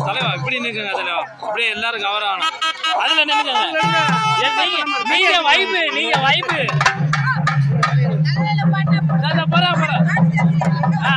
தலைவா இப்படி நிற்குங்க தலைவா. அப்படியே எல்லாரும் கவர் ஆகணும். அதுல நின்றுங்க நீங்க வைப்பு நீங்க வைப்பு போறா போறா ஆ